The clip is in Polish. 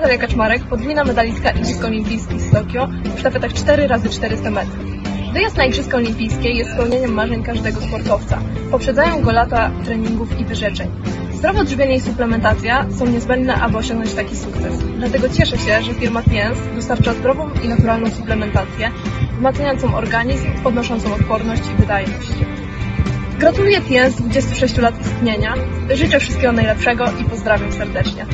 Natalia Kaczmarek, podwójna medalistka Igrzysk Olimpijskich z Tokio w sztafetach 4 razy 400 metrów. Wyjazd na Igrzyska Olimpijskie jest spełnieniem marzeń każdego sportowca. Poprzedzają go lata treningów i wyrzeczeń. Zdrowe odżywienie i suplementacja są niezbędne, aby osiągnąć taki sukces. Dlatego cieszę się, że firma Piens dostarcza zdrową i naturalną suplementację, wzmacniającą organizm, podnoszącą odporność i wydajność. Gratuluję Piens 26 lat istnienia, życzę wszystkiego najlepszego i pozdrawiam serdecznie.